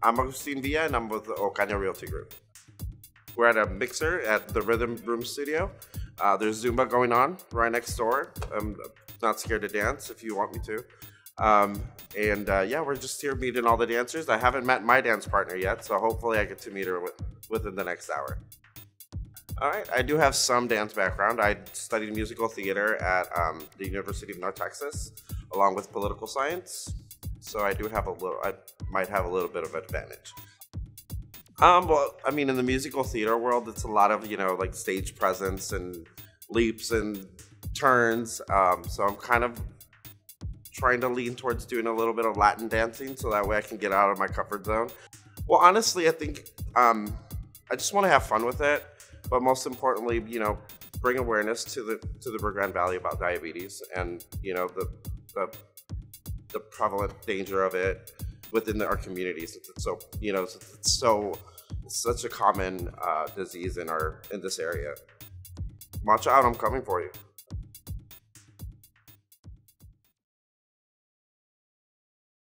I'm Agustin Villa, and I'm with the Ocaña Realty Group. We're at a mixer at the Rhythm Room Studio. Uh, there's Zumba going on right next door. I'm not scared to dance if you want me to. Um, and uh, yeah, we're just here meeting all the dancers. I haven't met my dance partner yet, so hopefully I get to meet her with, within the next hour. All right, I do have some dance background. I studied musical theater at um, the University of North Texas, along with political science. So I do have a little, I might have a little bit of advantage. Um, well, I mean, in the musical theater world, it's a lot of you know like stage presence and leaps and turns. Um, so I'm kind of trying to lean towards doing a little bit of Latin dancing, so that way I can get out of my comfort zone. Well, honestly, I think um, I just want to have fun with it but most importantly, you know, bring awareness to the to the Rio Valley about diabetes and you know the the, the prevalent danger of it within our communities. So you know it's so it's such a common uh, disease in our in this area. Watch out! I'm coming for you.